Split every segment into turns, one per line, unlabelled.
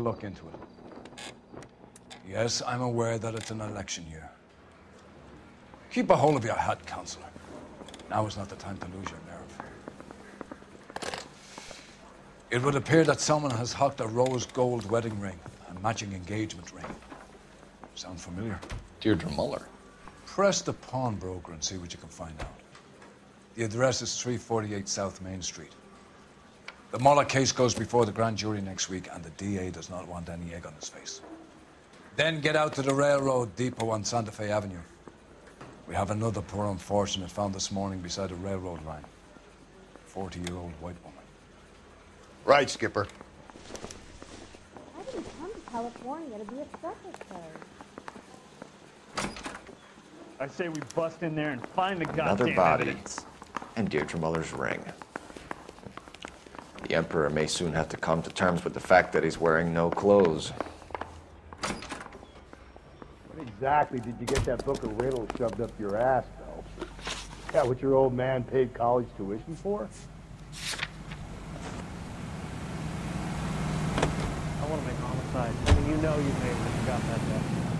look into it. Yes, I'm aware that it's an election year. Keep a hold of your hat, Counselor. Now is not the time to lose your nerve. It would appear that someone has hocked a rose gold wedding ring and matching engagement ring. Sound familiar?
Deirdre Moller.
Press the pawnbroker and see what you can find out. The address is 348 South Main Street. The Moller case goes before the grand jury next week, and the DA does not want any egg on his face. Then get out to the railroad depot on Santa Fe Avenue. We have another poor unfortunate found this morning beside a railroad line. 40 year old white woman.
Right, Skipper.
I didn't come to California to be a secretary.
I say we bust in there and find the goddamn
Another body.
evidence.
And Deirdre Moller's ring. The Emperor may soon have to come to terms with the fact that he's wearing no clothes.
What exactly did you get that book of riddles shoved up your ass, Phelps? Is that what your old man paid college tuition for?
I want to make homicide. I mean, you know you made it. You got that death.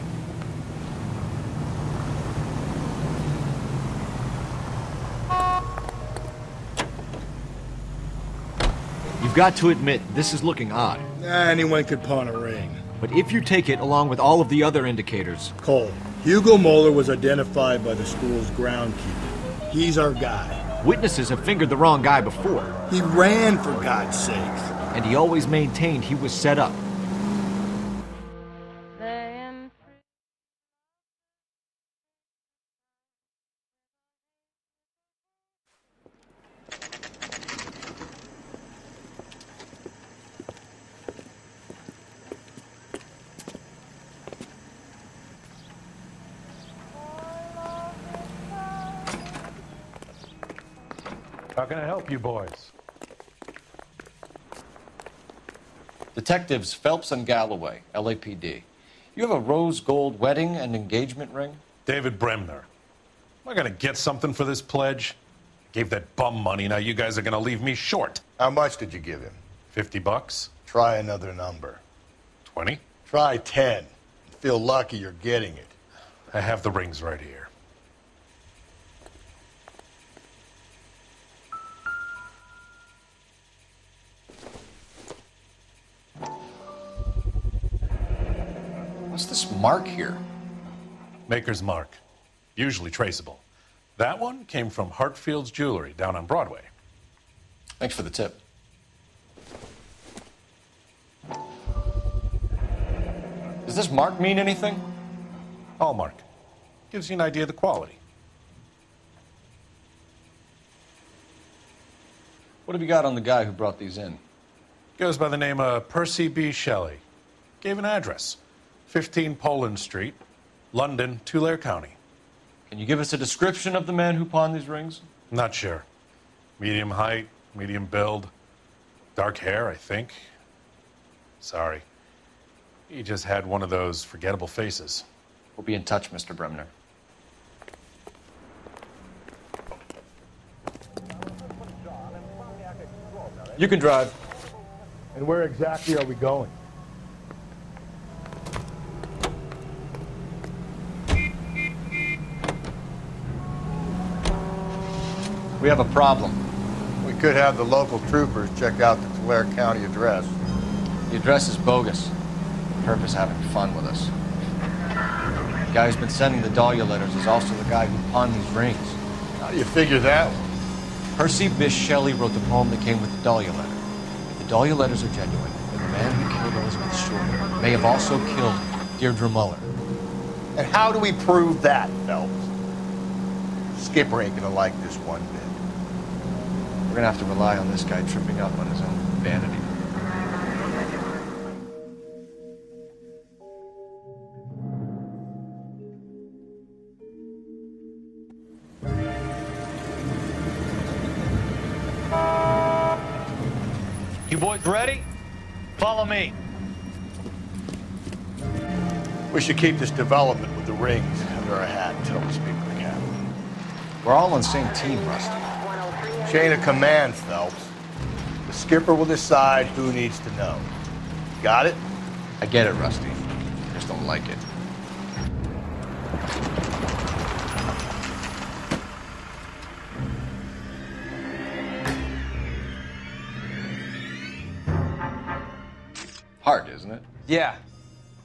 Got to admit, this is looking odd.
Anyone could pawn a ring.
But if you take it along with all of the other indicators,
Cole, Hugo Moller was identified by the school's groundkeeper. He's our guy.
witnesses have fingered the wrong guy before,
He ran, for God's sake.
and he always maintained he was set up.
Help you boys?
Detectives Phelps and Galloway, LAPD. You have a rose gold wedding and engagement ring?
David Bremner. Am I gonna get something for this pledge? Gave that bum money, now you guys are gonna leave me short.
How much did you give him?
50 bucks?
Try another number.
20?
Try 10. Feel lucky you're getting it.
I have the rings right here.
What's this mark here?
Maker's mark. Usually traceable. That one came from Hartfield's Jewelry down on Broadway.
Thanks for the tip. Does this mark mean anything?
Hallmark. Gives you an idea of the quality.
What have you got on the guy who brought these in?
Goes by the name of Percy B. Shelley. Gave an address 15 Poland Street, London, Tulare County.
Can you give us a description of the man who pawned these rings?
Not sure. Medium height, medium build, dark hair, I think. Sorry. He just had one of those forgettable faces.
We'll be in touch, Mr. Bremner. You can drive.
And where exactly are we going?
We have a problem.
We could have the local troopers check out the Tulare County address.
The address is bogus. Is having fun with us. The guy who's been sending the Dahlia letters is also the guy who pawned these rings.
How do you figure that one?
Percy Bysshe Shelley wrote the poem that came with the Dahlia letter. If the Dahlia letters are genuine, then the man who killed Elizabeth Short may have also killed Deirdre Moller.
And how do we prove that, Phelps? Skipper ain't gonna like this one bit.
We're gonna have to rely on this guy tripping up on his own vanity.
You boys ready? Follow me.
We should keep this development with the rings under our hat until we speak with the captain.
We're all on the same team, Rusty.
Chain of command, Phelps. The skipper will decide who needs to know. Got it?
I get it, Rusty. I just don't like it. Hard, isn't it?
Yeah.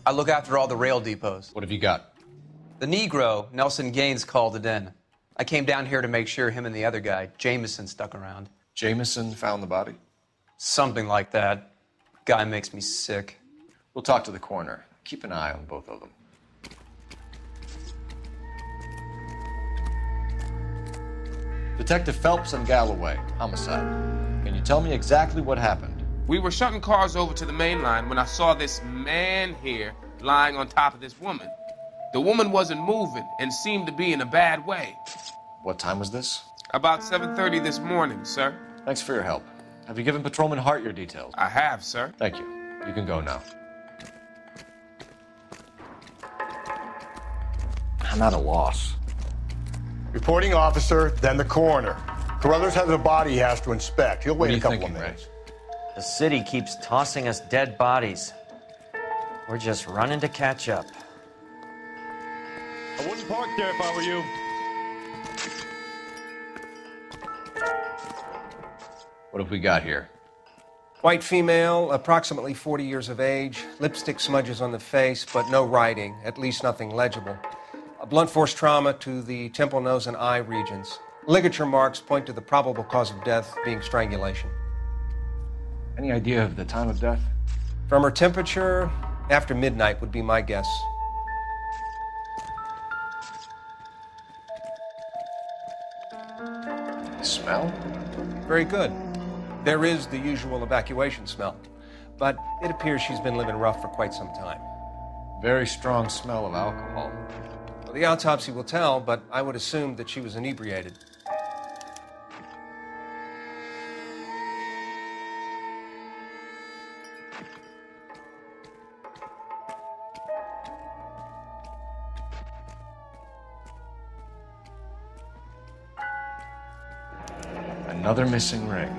I look after all the rail depots.
What have you got?
The Negro, Nelson Gaines, called it in. I came down here to make sure him and the other guy, Jameson, stuck around.
Jameson found the body?
Something like that. Guy makes me sick.
We'll talk to the coroner. Keep an eye on both of them. Detective Phelps and Galloway, homicide. Can you tell me exactly what happened?
We were shunting cars over to the main line when I saw this man here lying on top of this woman. The woman wasn't moving and seemed to be in a bad way.
What time was this?
About 7:30 this morning, sir.
Thanks for your help. Have you given Patrolman Hart your details?
I have, sir.
Thank you. You can go now. Ah, I'm at a loss.
Reporting officer, then the coroner. Carruthers has a body he has to inspect. He'll wait a couple
thinking,
of
Ray?
minutes.
The city keeps tossing us dead bodies. We're just running to catch up.
I wouldn't park there if I were you.
What have we got here?
White female, approximately 40 years of age, lipstick smudges on the face, but no writing, at least nothing legible. A blunt force trauma to the temple, nose, and eye regions. Ligature marks point to the probable cause of death being strangulation.
Any idea of the time of death?
From her temperature, after midnight would be my guess.
Smell?
Very good. There is the usual evacuation smell, but it appears she's been living rough for quite some time.
Very strong smell of alcohol.
Well, the autopsy will tell, but I would assume that she was inebriated.
Another missing ring.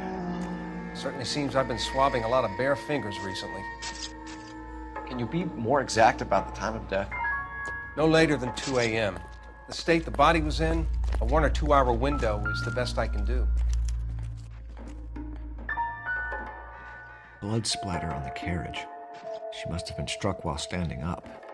Certainly seems I've been swabbing a lot of bare fingers recently.
Can you be more exact about the time of death?
No later than 2 a.m. The state the body was in, a one or two hour window is the best I can do.
Blood splatter on the carriage. She must have been struck while standing up.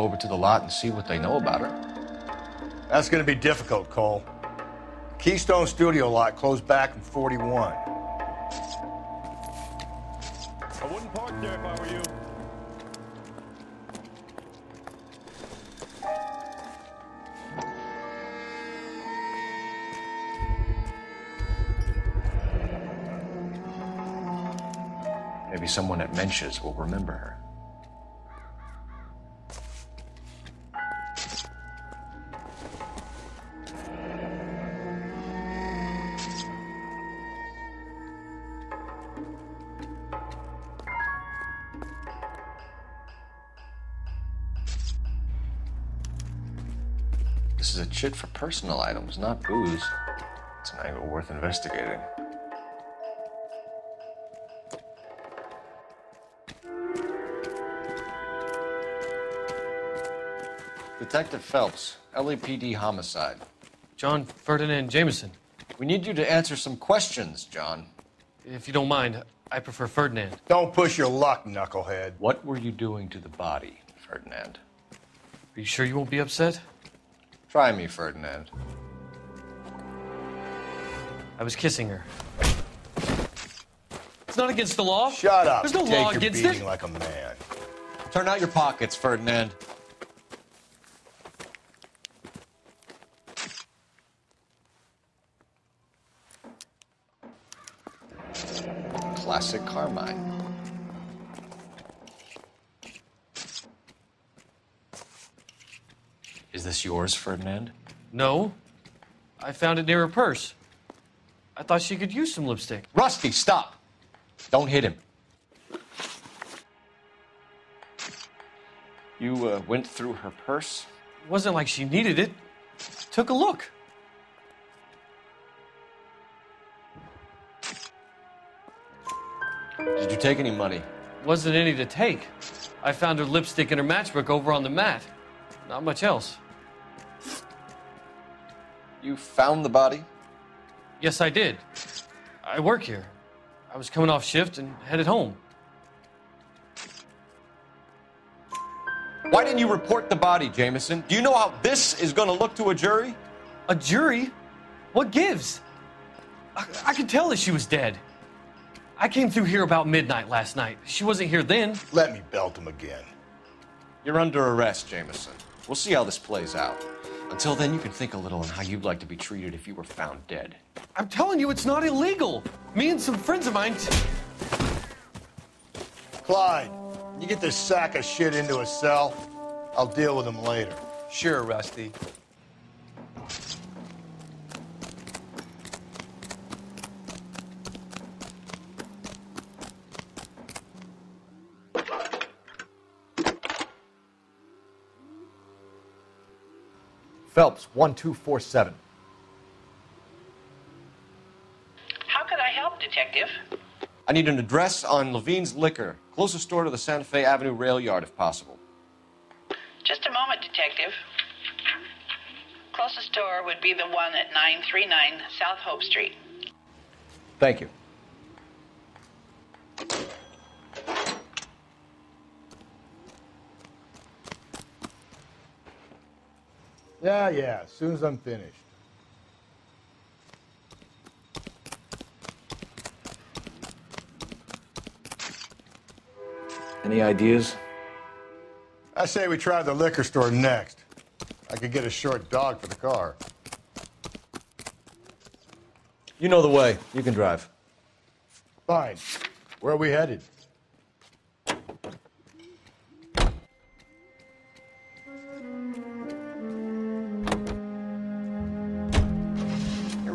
Go over to the lot and see what they know about her.
That's going to be difficult, Cole. Keystone Studio lot closed back in 41.
I wouldn't park there if I were you.
Maybe someone at Mensch's will remember her. This is a chit for personal items, not booze. It's It's an angle worth investigating. Detective Phelps, LAPD homicide.
John Ferdinand Jameson.
We need you to answer some questions, John.
If you don't mind, I prefer Ferdinand.
Don't push your luck, knucklehead.
What were you doing to the body, Ferdinand?
Are you sure you won't be upset?
Try me, Ferdinand.
I was kissing her. It's not against the law.
Shut up.
There's no
Take
law
your
against
beating
it.
like a man.
Turn out your pockets, Ferdinand. Classic Carmine. Is this yours, Ferdinand?
No. I found it near her purse. I thought she could use some lipstick.
Rusty, stop! Don't hit him. You uh, went through her purse?
It wasn't like she needed it. Took a look.
Did you take any money?
Wasn't any to take. I found her lipstick and her matchbook over on the mat. Not much else.
You found the body?
Yes, I did. I work here. I was coming off shift and headed home.
Why didn't you report the body, Jameson? Do you know how this is going to look to a jury?
A jury? What gives? I, I could tell that she was dead. I came through here about midnight last night. She wasn't here then.
Let me belt him again.
You're under arrest, Jameson. We'll see how this plays out. Until then, you can think a little on how you'd like to be treated if you were found dead.
I'm telling you, it's not illegal. Me and some friends of mine.
Clyde, you get this sack of shit into a cell. I'll deal with him later.
Sure, Rusty.
Phelps, 1247.
How could I help, Detective?
I need an address on Levine's Liquor, closest store to the Santa Fe Avenue rail yard if possible.
Just a moment, Detective. Closest store would be the one at 939 South Hope Street.
Thank you.
Yeah, yeah, as soon as I'm finished.
Any ideas?
I say we try the liquor store next. I could get a short dog for the car.
You know the way. You can drive.
Fine. Where are we headed?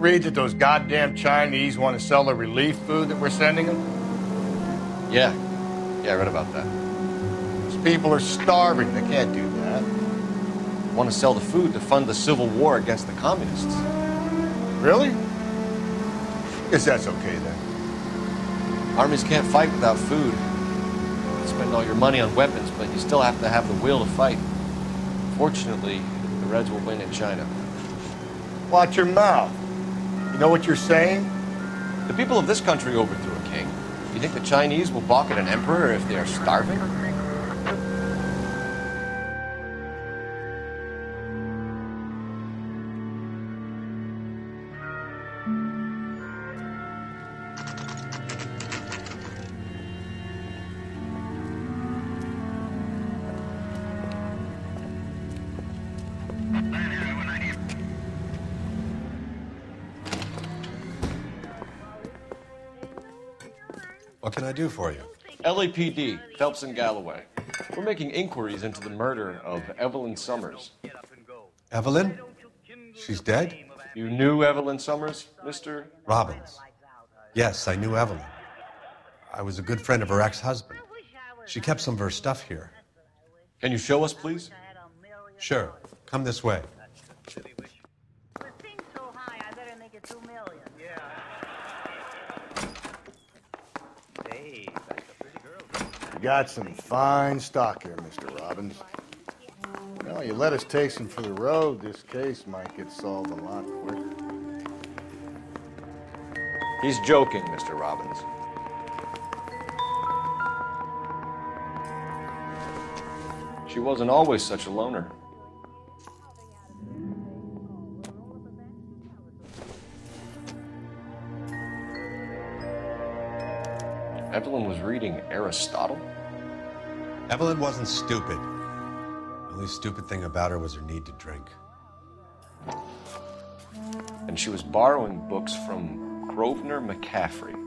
Read that those goddamn Chinese want to sell the relief food that we're sending them?
Yeah. Yeah, I read about that.
Those people are starving. They can't do that.
They Want to sell the food to fund the civil war against the communists.
Really? Guess that's okay then.
Armies can't fight without food. You spend all your money on weapons, but you still have to have the will to fight. Fortunately, the Reds will win in China.
Watch your mouth. You know what you're saying?
The people of this country overthrew a king. You think the Chinese will balk at an emperor if they are starving?
Can I do for you?
LAPD, Phelps and Galloway. We're making inquiries into the murder of Evelyn Summers.
Evelyn? She's dead?
You knew Evelyn Summers, Mr.
Robbins. Yes, I knew Evelyn. I was a good friend of her ex husband. She kept some of her stuff here.
Can you show us, please?
Sure. Come this way.
so high, I better make it two million.
Got some fine stock here, Mr. Robbins. Well, you let us take some for the road, this case might get solved a lot quicker.
He's joking, Mr. Robbins. She wasn't always such a loner. Evelyn was reading Aristotle?
Evelyn wasn't stupid. The only stupid thing about her was her need to drink.
And she was borrowing books from Grosvenor McCaffrey.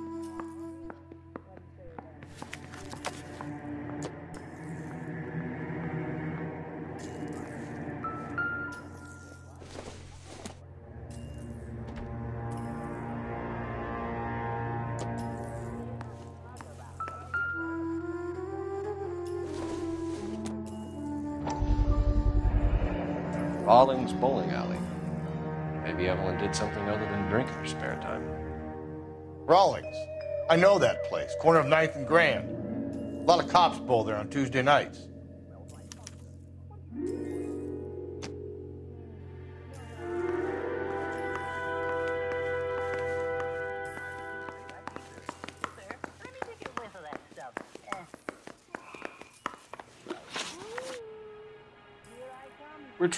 Rawlings Bowling Alley. Maybe Evelyn did something other than drink in her spare time.
Rawlings. I know that place. Corner of 9th and Grand. A lot of cops bowl there on Tuesday nights.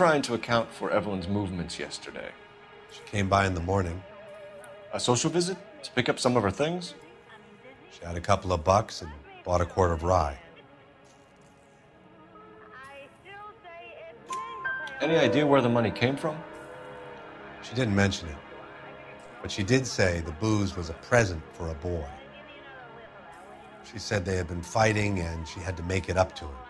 Trying to account for Evelyn's movements yesterday.
She came by in the morning.
A social visit? To pick up some of her things?
She had a couple of bucks and bought a quart of rye.
Any idea where the money came from?
She didn't mention it. But she did say the booze was a present for a boy. She said they had been fighting and she had to make it up to him.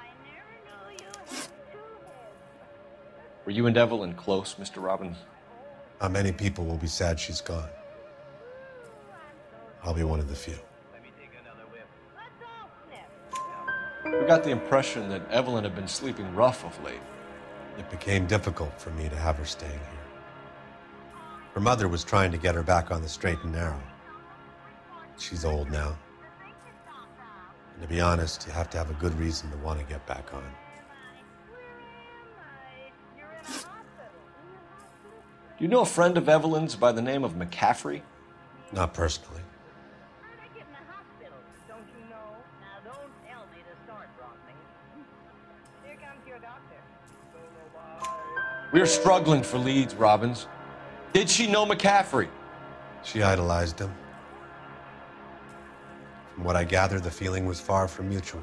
Were you and Evelyn close, Mr. Robbins?
How uh, many people will be sad she's gone? I'll be one of the few.
We got the impression that Evelyn had been sleeping rough of late.
It became difficult for me to have her staying here. Her mother was trying to get her back on the straight and narrow. She's old now. And to be honest, you have to have a good reason to want to get back on.
Do you know a friend of Evelyn's by the name of McCaffrey?
Not personally.
We're struggling for leads, Robbins. Did she know McCaffrey?
She idolized him. From what I gather, the feeling was far from mutual.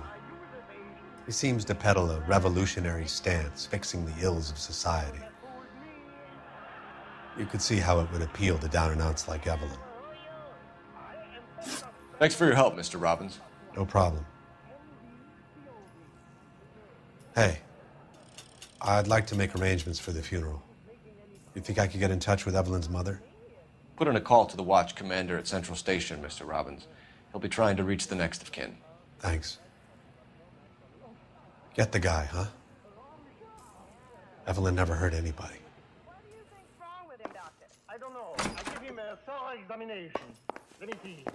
He seems to peddle a revolutionary stance, fixing the ills of society. You could see how it would appeal to down and outs like Evelyn.
Thanks for your help, Mr. Robbins.
No problem. Hey, I'd like to make arrangements for the funeral. You think I could get in touch with Evelyn's mother?
Put in a call to the watch commander at Central Station, Mr. Robbins. He'll be trying to reach the next of kin.
Thanks. Get the guy, huh? Evelyn never hurt anybody.
I don't know. I give him a thorough examination. Let me see.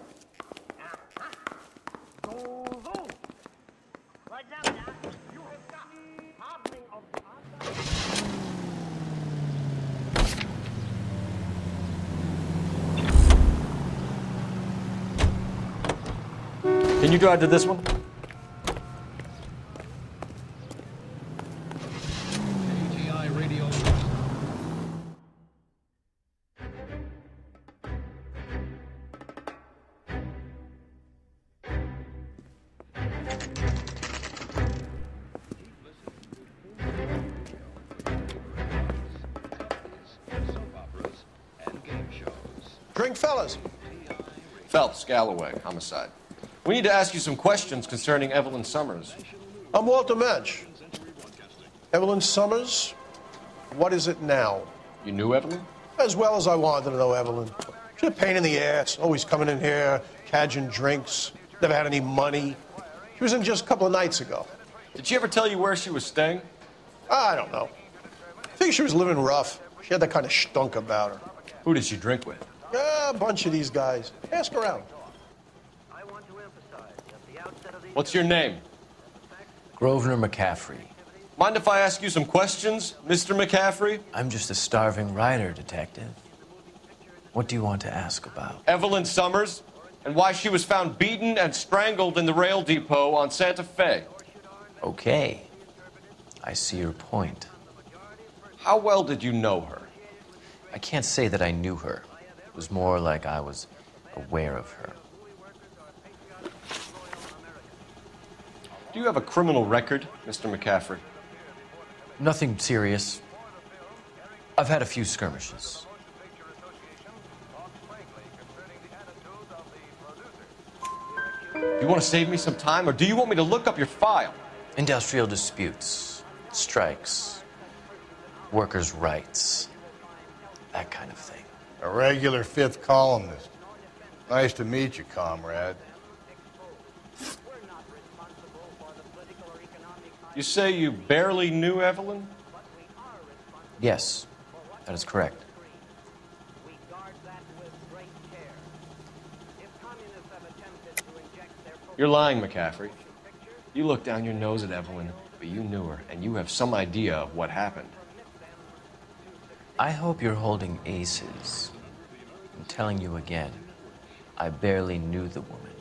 Zo, zo. Right now, you have got hardening of the
Can you drive to this one?
Drink, fellas.
Phelps, Galloway, homicide. We need to ask you some questions concerning Evelyn Summers.
I'm Walter Mensch. Evelyn Summers, what is it now?
You knew Evelyn?
As well as I wanted to know Evelyn. She's a pain in the ass, always coming in here, cadging drinks, never had any money. She was in just a couple of nights ago.
Did she ever tell you where she was staying?
I don't know. I think she was living rough. She had that kind of stunk about her.
Who did she drink with?
Yeah, a bunch of these guys. Ask around.
What's your name?
Grosvenor McCaffrey.
Mind if I ask you some questions, Mr. McCaffrey?
I'm just a starving writer, Detective. What do you want to ask about?
Evelyn Summers, and why she was found beaten and strangled in the rail depot on Santa Fe.
Okay. I see your point.
How well did you know her?
I can't say that I knew her. It was more like I was aware of her.
Do you have a criminal record, Mr. McCaffrey?
Nothing serious. I've had a few skirmishes.
You want to save me some time, or do you want me to look up your file?
Industrial disputes, strikes, workers' rights, that kind of thing.
A regular fifth columnist. Nice to meet you, comrade.
You say you barely knew Evelyn?
Yes, that is correct.
You're lying, McCaffrey. You looked down your nose at Evelyn, but you knew her, and you have some idea of what happened.
I hope you're holding aces. I'm telling you again, I barely knew the woman.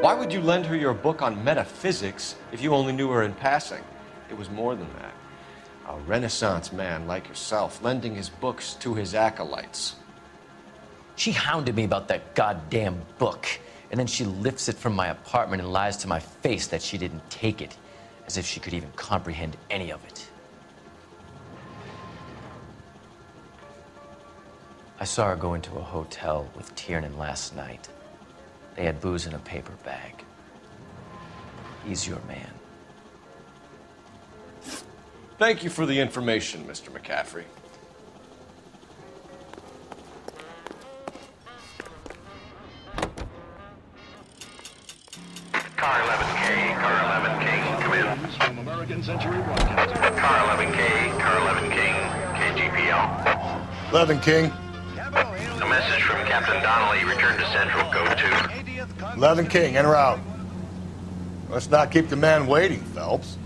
Why would you lend her your book on metaphysics if you only knew her in passing? It was more than that. A Renaissance man like yourself lending his books to his acolytes.
She hounded me about that goddamn book, and then she lifts it from my apartment and lies to my face that she didn't take it, as if she could even comprehend any of it. I saw her go into a hotel with Tiernan last night. They had booze in a paper bag. He's your man.
Thank you for the information, Mr. McCaffrey.
Car 11K, Car 11 King, come in. From American Century Broadcasting. Car 11K, Car 11 King, KGPL.
11 King.
A message from Captain Donnelly. Return to Central. Go to.
11 King, en route. Let's not keep the man waiting, Phelps.
Phelps!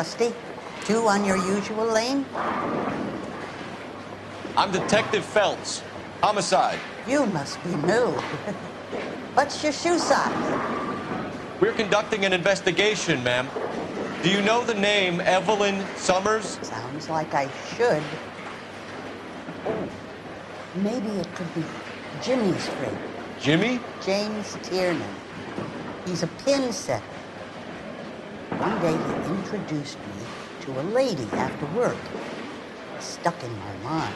Rusty. Two on your usual lane?
I'm Detective Phelps. Homicide.
You must be new. What's your shoe size?
We're conducting an investigation, ma'am. Do you know the name Evelyn Summers?
Sounds like I should. Oh, maybe it could be Jimmy's friend,
Jimmy?
James Tiernan. He's a pin setter. One day he introduced me to a lady after work. It stuck in my mind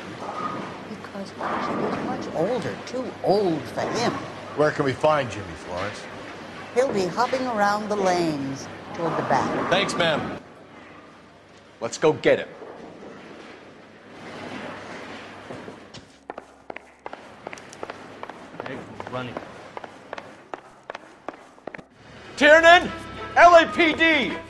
because she was much older, too old for him.
Where can we find Jimmy Florence?
He'll be hopping around the lanes toward the back.
Thanks, ma'am. Let's go get him.
running.
Tiernan! LAPD!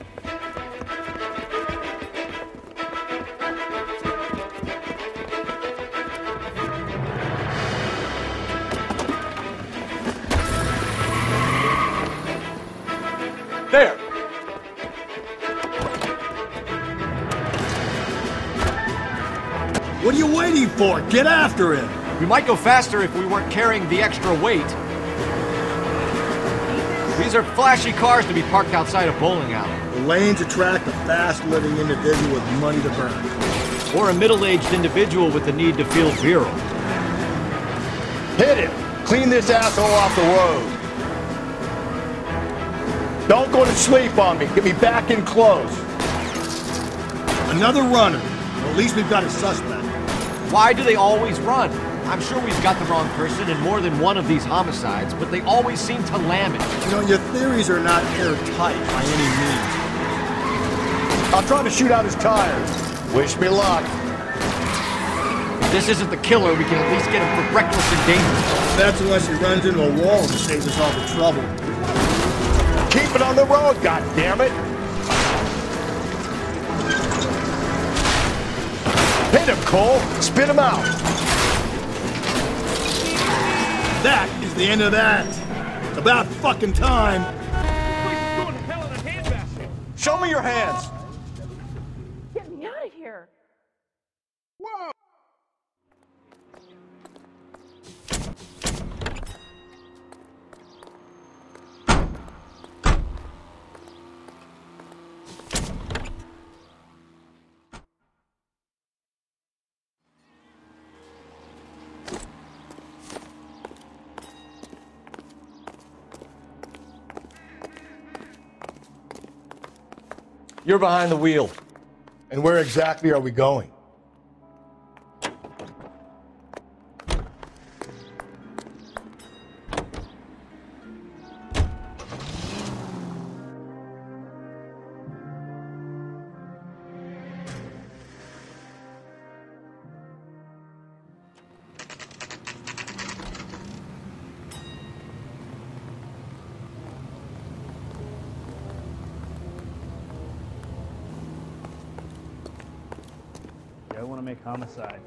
There!
What are you waiting
for? Get after him!
We might go faster if we weren't carrying the extra weight. These are flashy cars to be parked outside a bowling alley.
The lanes attract a fast-living individual with money to burn.
Or a middle-aged individual with the need to feel virile.
Hit him! Clean this asshole off the road. Don't go to sleep on me. Get me back in close.
Another runner. Well, at least we've got a suspect.
Why do they always run? I'm sure we've got the wrong person in more than one of these homicides, but they always seem to lam it.
You know, your theories are not airtight by any means.
I'll try to shoot out his tires. Wish me luck.
If this isn't the killer, we can at least get him for reckless endangerment.
That's unless he runs into a wall and saves us all the trouble.
Keep it on the road, goddammit! Hit him, Cole! Spit him out!
That is the end of that. It's about fucking time.
Show me your hands!
Get me out of here.
You're behind the wheel.
And where exactly are we going?
Yeah, I want to make homicide.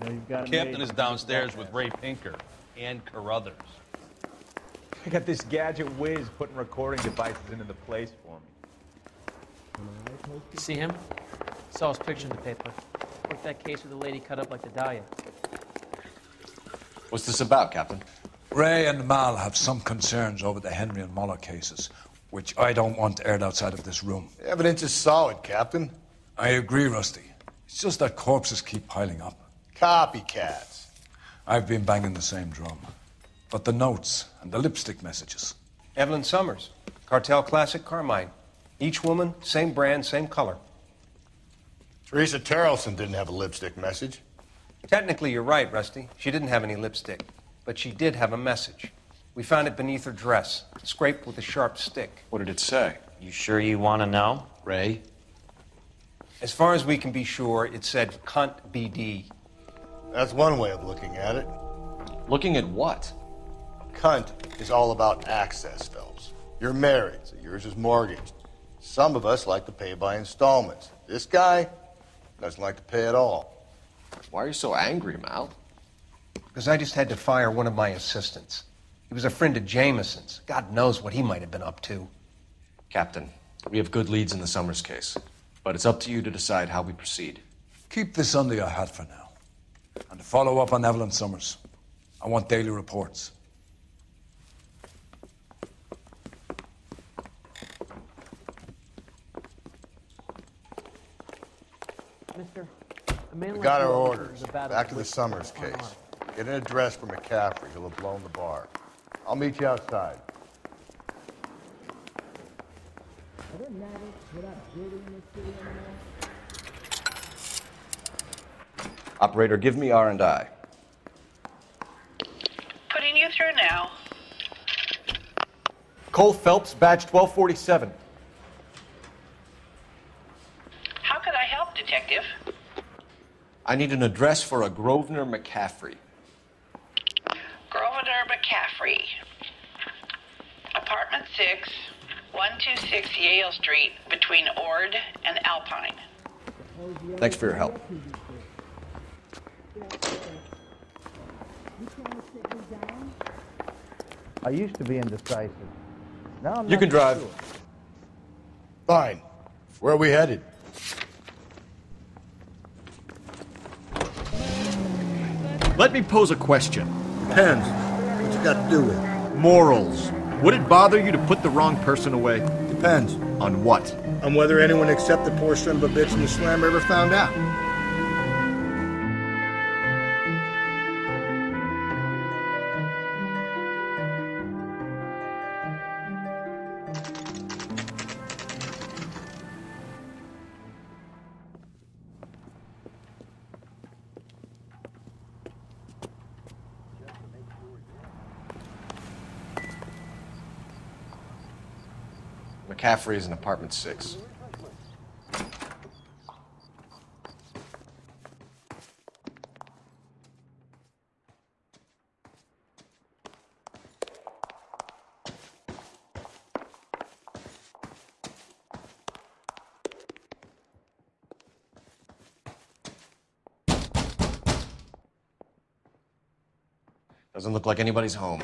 You know, you've got it
Captain
made.
is downstairs with Ray Pinker and Carruthers.
I got this gadget whiz putting recording devices into the place for me.
You see him? Saw his picture in the paper. Worked that case with the lady cut up like the Dahlia.
What's this about, Captain?
Ray and Mal have some concerns over the Henry and Moller cases, which I don't want aired outside of this room.
The evidence is solid, Captain.
I agree, Rusty. It's just that corpses keep piling up.
Copycats.
I've been banging the same drum. But the notes and the lipstick messages.
Evelyn Summers, Cartel Classic Carmine. Each woman, same brand, same color.
Teresa Terrelson didn't have a lipstick message.
Technically, you're right, Rusty. She didn't have any lipstick, but she did have a message. We found it beneath her dress, scraped with a sharp stick.
What did it say?
You sure you want to know?
Ray?
As far as we can be sure, it said cunt BD.
That's one way of looking at it.
Looking at what?
Cunt is all about access, Phelps. You're married, so yours is mortgaged. Some of us like to pay by installments. This guy doesn't like to pay at all.
Why are you so angry, Mal?
Because I just had to fire one of my assistants. He was a friend of Jameson's. God knows what he might have been up to.
Captain, we have good leads in the Summers case, but it's up to you to decide how we proceed.
Keep this under your hat for now. And to follow up on Evelyn Summers, I want daily reports.
Mister,
We got our orders. Back to the Summers case. Get an address for McCaffrey. He'll have blown the bar. I'll meet you outside.
Operator, give me R and I.
Putting you through now.
Cole Phelps, badge 1247.
How could I help, Detective?
I need an address for a Grosvenor McCaffrey.
Grosvenor McCaffrey. Apartment 6, 126 Yale Street, between Ord and Alpine.
Thanks for your help.
I used to be indecisive. Now I'm
You can drive.
sure.
Fine. Where are we headed?
Let me pose a question.
Depends. What's it got to do with it?
Morals. Would it bother you to put the wrong person away?
Depends.
On what?
On whether anyone except the poor son of a bitch in the slammer ever found out.
McCaffrey is in apartment six. Doesn't look like anybody's home.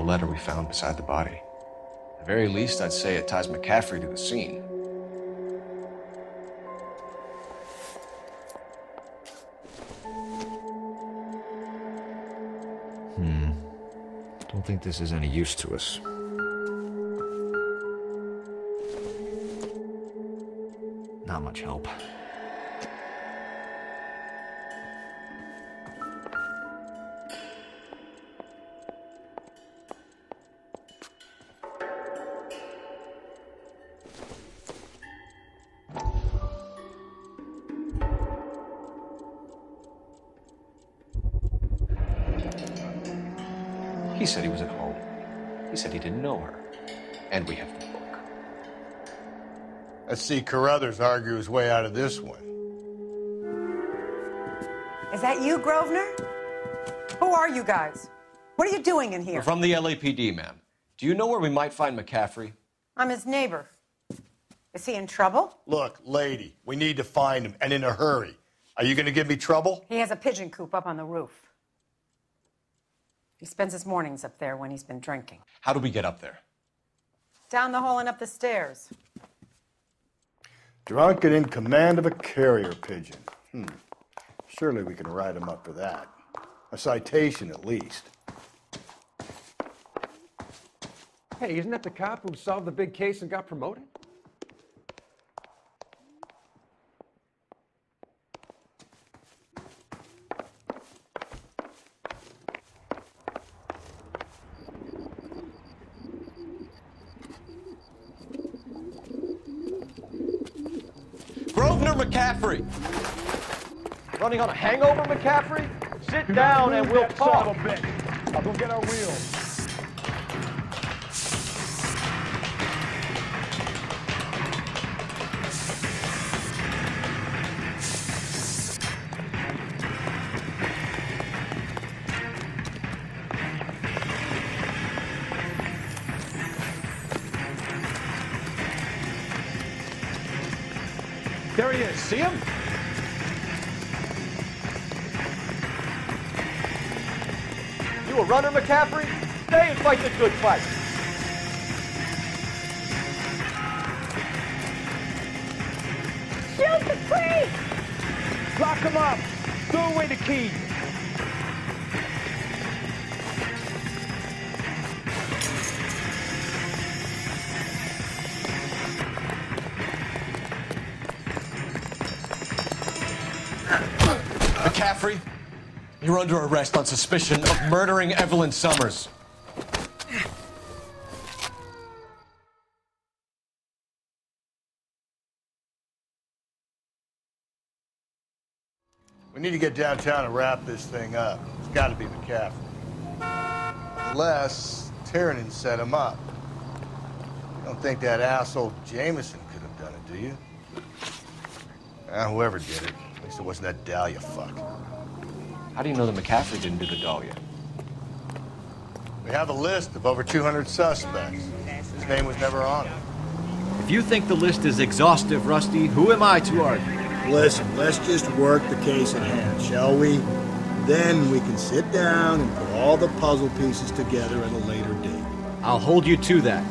The letter we found beside the body. At the very least, I'd say it ties McCaffrey to the scene. Hmm. Don't think this is any use to us. Not much help.
See Carruthers argue his way out of this one.
Is that you, Grosvenor? Who are you guys? What are you doing in
We're
here?
from the LAPD, ma'am. Do you know where we might find McCaffrey?
I'm his neighbor. Is he in trouble?
Look, lady, we need to find him, and in a hurry. Are you going to give me trouble?
He has a pigeon coop up on the roof. He spends his mornings up there when he's been drinking.
How do we get up there?
Down the hall and up the stairs.
Drunk and in command of a carrier pigeon. Hmm. Surely we can write him up for that. A citation, at least.
Hey, isn't that the cop who solved the big case and got promoted?
Grosvenor McCaffrey!
Running on a hangover, McCaffrey? Sit down and we'll talk.
Son of a bitch. I'll go get our wheels.
Stay and fight the good fight.
Shoot the tree!
Lock him up. Throw away the key.
McCaffrey, you're under arrest on suspicion of murdering Evelyn Summers.
Get downtown and wrap this thing up. It's got to be McCaffrey. Unless Tiernan set him up. You don't think that asshole Jameson could have done it, do you? Ah, whoever did it. At least it wasn't that Dahlia fuck.
How do you know that McCaffrey didn't do the Dahlia?
We have a list of over 200 suspects. His name was never on it.
If you think the list is exhaustive, Rusty, who am I to argue?
Listen, let's just work the case at hand, shall we? Then we can sit down and put all the puzzle pieces together at a later date.
I'll hold you to that.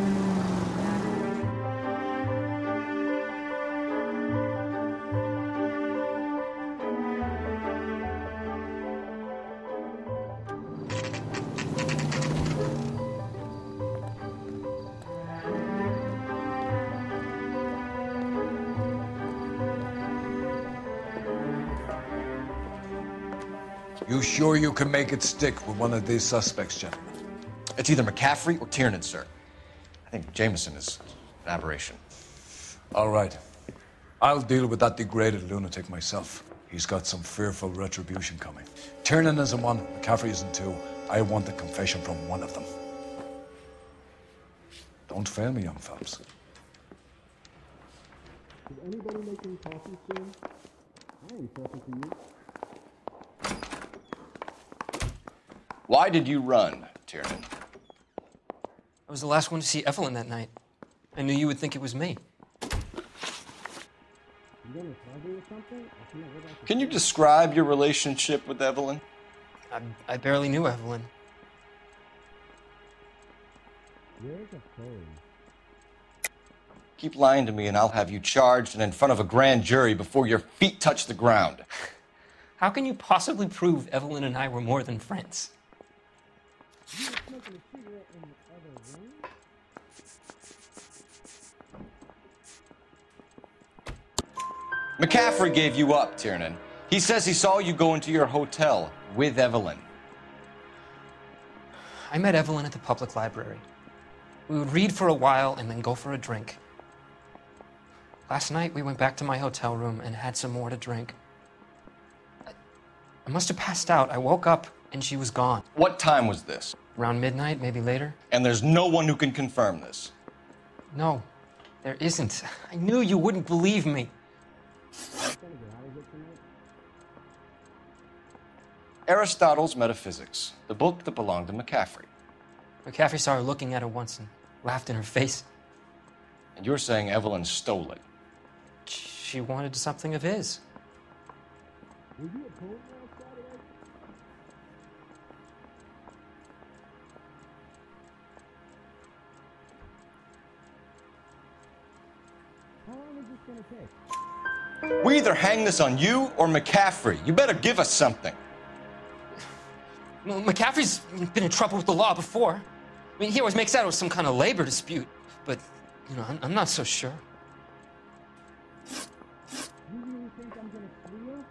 Sure you can make it stick with one of these suspects, gentlemen?
It's either McCaffrey or Tiernan, sir. I think Jameson is an aberration.
All right. I'll deal with that degraded lunatic myself. He's got some fearful retribution coming. Tiernan isn't one, McCaffrey isn't two. I want a confession from one of them. Don't fail me, young Phelps.
Is anybody making coffee soon? I ain't talking to you.
Why did you run, Tiernan?
I was the last one to see Evelyn that night. I knew you would think it was me.
You gonna target or something? I can never back
Can you describe your relationship with Evelyn?
I, I barely knew Evelyn.
Where's the phone?
Keep lying to me and I'll have you charged and in front of a grand jury before your feet touch the ground.
How can you possibly prove Evelyn and I were more than friends?
You were smoking a cigarette in the other room?
McCaffrey gave you up, Tiernan. He says he saw you go into your hotel with Evelyn.
I met Evelyn at the public library. We would read for a while and then go for a drink. Last night, we went back to my hotel room and had some more to drink. I must have passed out. I woke up and she was gone.
What time was this?
Around midnight, maybe later?
And there's no one who can confirm this.
No, there isn't. I knew you wouldn't believe me.
Aristotle's Metaphysics, the book that belonged to McCaffrey.
McCaffrey saw her looking at her once and laughed in her face.
And you're saying Evelyn stole it.
She wanted something of his.
We either hang this on you or McCaffrey. You better give us something.
Well, McCaffrey's been in trouble with the law before. I mean, he always makes out it was some kind of labor dispute, but, you know, I'm, I'm not so sure.
You really think I'm gonna squeal?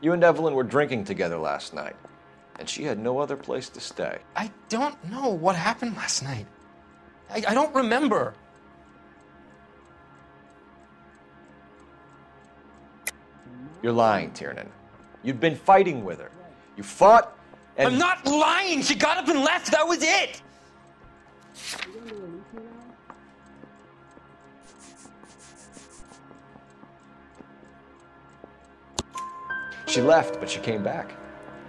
You and Evelyn were drinking together last night, and she had no other place to stay.
I don't know what happened last night. I, I don't remember.
You're lying, Tiernan. You'd been fighting with her. You fought, and
I'm not lying. She got up and left. That was it.
You gonna release me now?
she left, but she came back.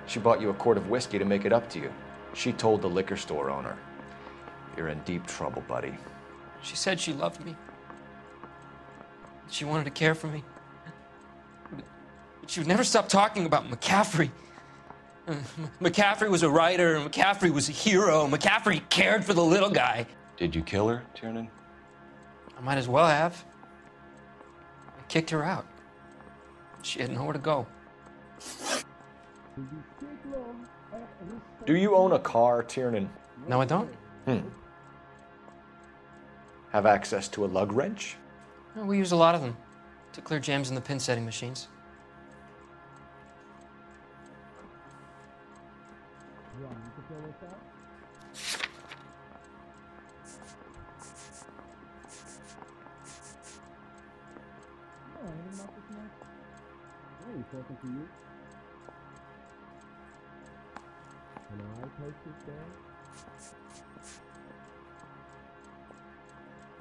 She bought you a quart of whiskey to make it up to you. She told the liquor store owner. You're in deep trouble, buddy.
She said she loved me. She wanted to care for me. She would never stop talking about McCaffrey. McCaffrey was a writer, McCaffrey was a hero, McCaffrey cared for the little guy.
Did you kill her, Tiernan?
I might as well have. I kicked her out. She had nowhere to go.
Do you own a car, Tiernan?
No, I don't.
Hmm. Have access to a lug wrench?
We use a lot of them to clear jams in the pin setting machines.
Talking to you? Can I post this?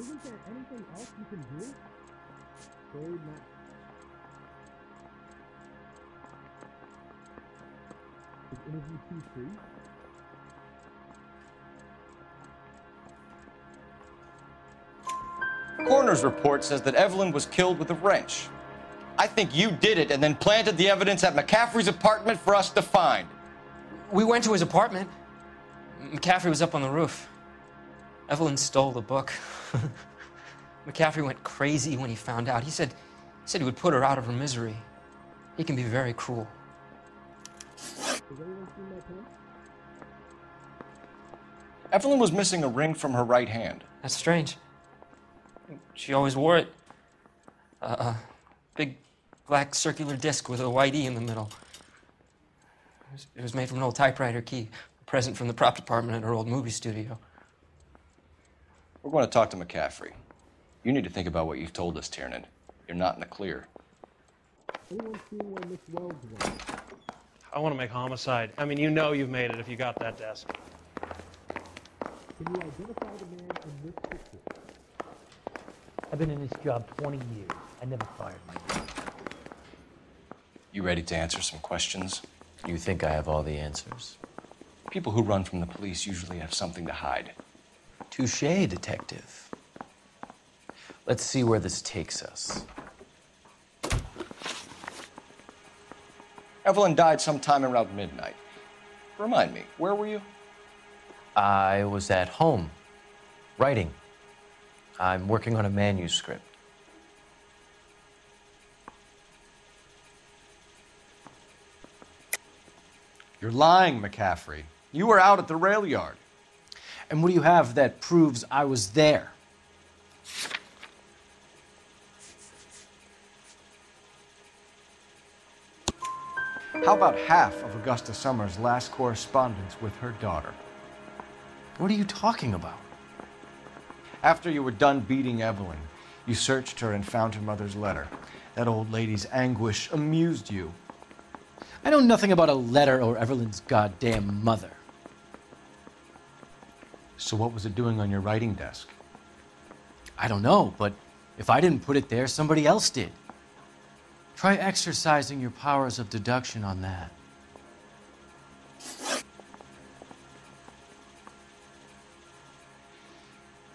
Isn't there anything else you can do? Third match. Is interview two free?
Coroner's report says that Evelyn was killed with a wrench. I think you did it and then planted the evidence at McCaffrey's apartment for us to find.
We went to his apartment. McCaffrey was up on the roof. Evelyn stole the book. McCaffrey went crazy when he found out. He said, he said he would put her out of her misery. He can be very cruel.
Has anyone seen my pen?
Evelyn was missing a ring from her right hand.
That's strange. She always wore it. A uh, big black circular disc with a white E in the middle. It was, it was made from an old typewriter key, a present from the prop department at her old movie studio.
We're going to talk to McCaffrey. You need to think about what you've told us, Tiernan. You're not in the clear.
Anyone seen where Miss Wells went?
I want to make homicide. I mean, you know you've made it if you got that desk.
Can you identify the man in this picture?
I've been in this job 20 years. I never fired my gun.
You ready to answer some questions?
You think I have all the answers?
People who run from the police usually have something to hide.
Touche, detective. Let's see where this takes us.
Evelyn died sometime around midnight. Remind me, where were you?
I was at home, writing. I'm working on a manuscript.
You're lying, McCaffrey. You were out at the rail yard.
And what do you have that proves I was there?
How about half of Augusta Summers' last correspondence with her daughter?
What are you talking about?
After you were done beating Evelyn, you searched her and found her mother's letter. That old lady's anguish amused you.
I know nothing about a letter or Evelyn's goddamn mother.
So, what was it doing on your writing desk?
I don't know, but if I didn't put it there, somebody else did. Try exercising your powers of deduction on that.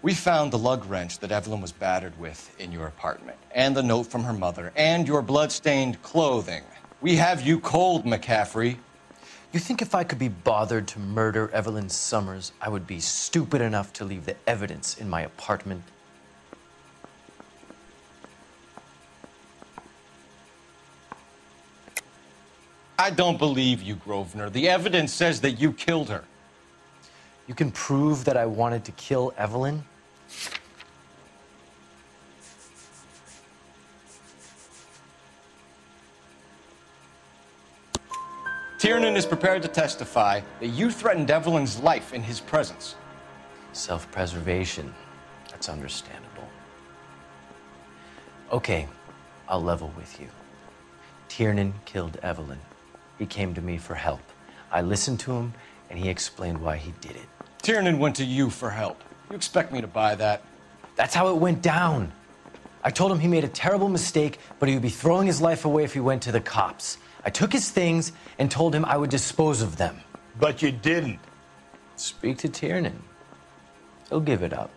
We found the lug wrench that Evelyn was battered with in your apartment, and the note from her mother, and your blood-stained clothing. We have you cold, McCaffrey.
You think if I could be bothered to murder Evelyn Summers, I would be stupid enough to leave the evidence in my apartment?
I don't believe you, Grosvenor. The evidence says that you killed her.
You can prove that I wanted to kill Evelyn?
Tiernan is prepared to testify that you threatened Evelyn's life in his presence.
Self preservation. That's understandable. Okay, I'll level with you. Tiernan killed Evelyn. He came to me for help. I listened to him, and he explained why he did it.
Tiernan went to you for help. You expect me to buy that?
That's how it went down. I told him he made a terrible mistake, but he would be throwing his life away if he went to the cops. I took his things and told him I would dispose of them.
But you didn't.
Speak to Tiernan. He'll give it up.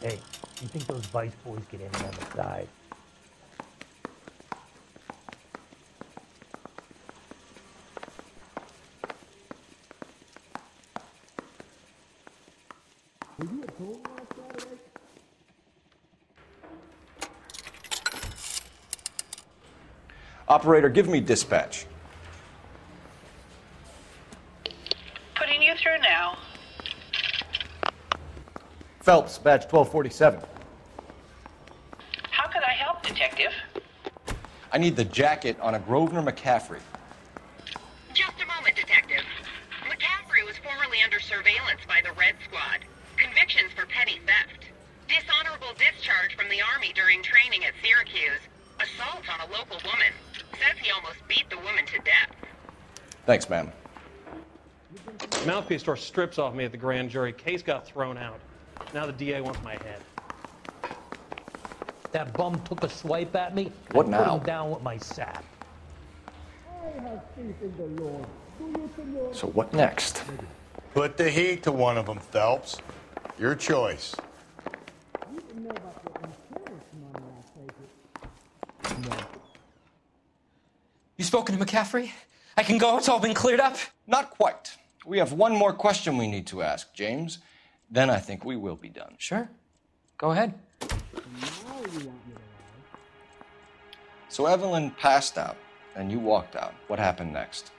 Hey, you think those Vice boys get in on the side?
Were you at home last Saturday?
Operator, give me dispatch.
Putting you through now.
Phelps, badge 1247.
How could I help, Detective?
I need the jacket on a Grosvenor McCaffrey.
Dishonorable discharge from the Army during training at Syracuse. Assault on a local woman. Says he almost beat the woman to death.
Thanks, ma'am.
Mouthpiece tore strips off me at the grand jury. Case got thrown out. Now the DA wants my head.
That bum took a swipe at me.
What
I
now?
Put him down with my sap.
So what next?
Put the heat to one of them, Phelps. Your choice.
You spoken to McCaffrey? I can go. It's all been cleared up.
Not quite. We have one more question we need to ask, James. Then I think we will be done.
Sure. Go ahead.
So Evelyn passed out, and you walked out. What happened next?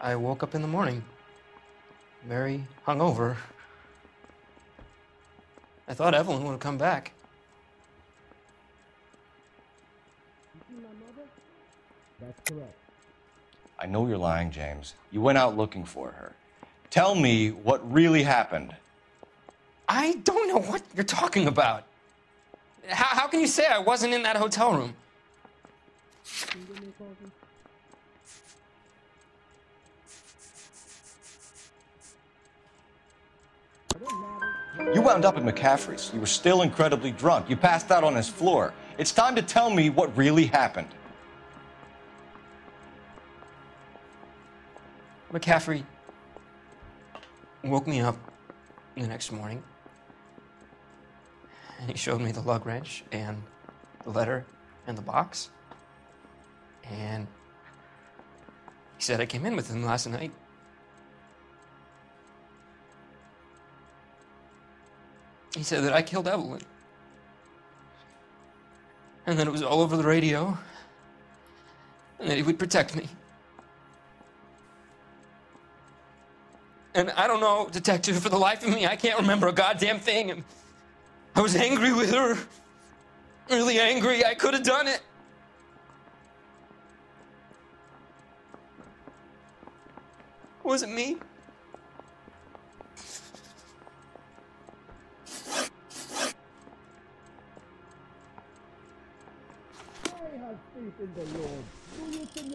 I woke up in the morning, very hungover. I thought Evelyn would have come back.
That's correct.
I know you're lying, James. You went out looking for her. Tell me what really happened.
I don't know what you're talking about. How, how can you say I wasn't in that hotel room?
You wound up at McCaffrey's. You were still incredibly drunk. You passed out on his floor. It's time to tell me what really happened.
McCaffrey woke me up the next morning, and he showed me the lug wrench and the letter and the box. And he said I came in with him last night. He said that I killed Evelyn. And that it was all over the radio. And that he would protect me. And I don't know, detective, for the life of me, I can't remember a goddamn thing. And I was angry with her. Really angry. I could have done it. Was it me?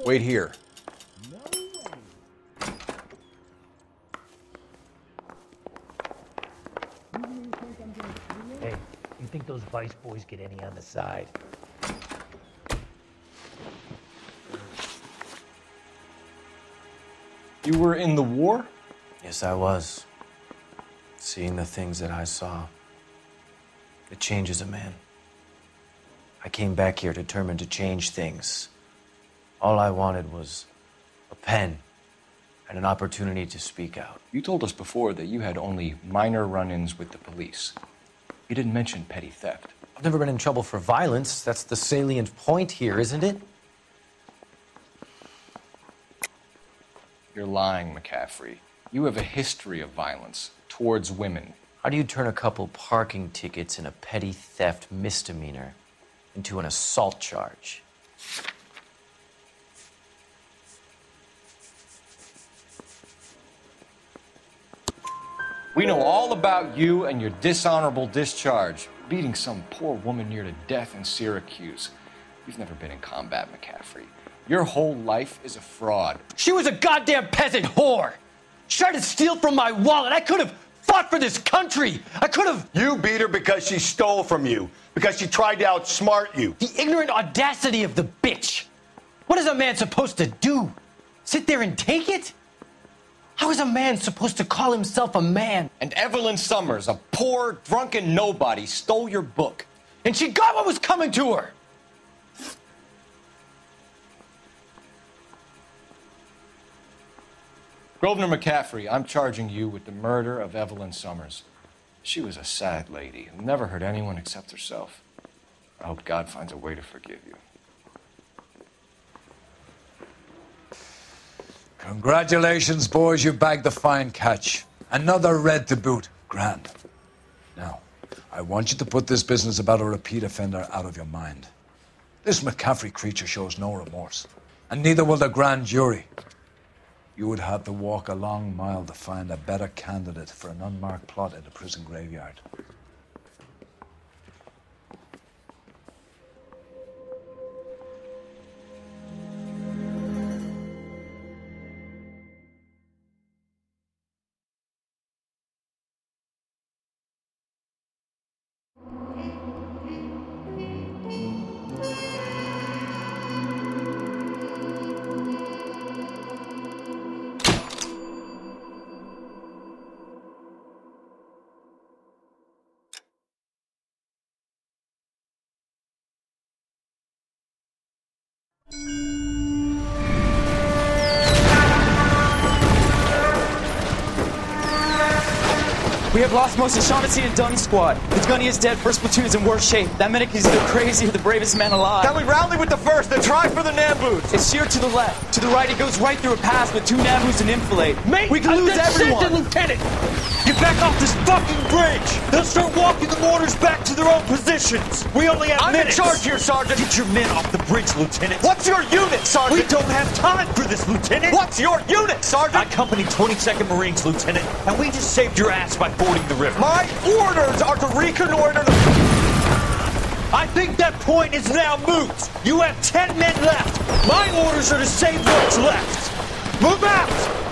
Wait here.
Hey, you think those Vice boys get any on the side?
You were in the war?
Yes, I was. Seeing the things that I saw, it changes a man. I came back here determined to change things. All I wanted was a pen and an opportunity to speak out.
You told us before that you had only minor run ins with the police. You didn't mention petty theft.
I've never been in trouble for violence. That's the salient point here, isn't it?
You're lying, McCaffrey. You have a history of violence towards women.
How do you turn a couple parking tickets and a petty theft misdemeanor into an assault charge?
We know all about you and your dishonorable discharge, beating some poor woman near to death in Syracuse. You've never been in combat, McCaffrey. Your whole life is a fraud.
She was a goddamn peasant whore. She tried to steal from my wallet. I could have fought for this country. I could have.
You beat her because she stole from you, because she tried to outsmart you.
The ignorant audacity of the bitch. What is a man supposed to do? Sit there and take it? How is a man supposed to call himself a man?
And Evelyn Summers, a poor, drunken nobody, stole your book.
And she got what was coming to her.
Grosvenor McCaffrey, I'm charging you with the murder of Evelyn Summers. She was a sad lady who never hurt anyone except herself. I hope God finds a way to forgive you.
Congratulations, boys. You bagged the fine catch. Another red to boot. Grand. Now, I want you to put this business about a repeat offender out of your mind. This McCaffrey creature shows no remorse, and neither will the grand jury. You would have to walk a long mile to find a better candidate for an unmarked plot in the prison graveyard.
Most of Shaughnessy and Dunn's squad. The gunny is dead, first platoon is in worse shape. That medic is either crazy or the bravest man alive.
Then we rally with the first and try for the Nambus.
It's sheer to the left. To the right, it goes right through a pass with two Nambus and enfilade.
Mate,
we can
I'm
lose everyone.
Lieutenant! Get back off this bridge! They'll start walking the mortars back to their own positions! We only have
I'm in charge here, Sergeant!
Get your men off the bridge, Lieutenant!
What's your unit, Sergeant?
We don't have time for this, Lieutenant!
What's your unit, Sergeant?
My company 22nd Marines, Lieutenant, and we just saved your ass by fording the river.
My orders are to reconnoiter the...
I think that point is now moot! You have 10 men left! My orders are to save what's left! Move out!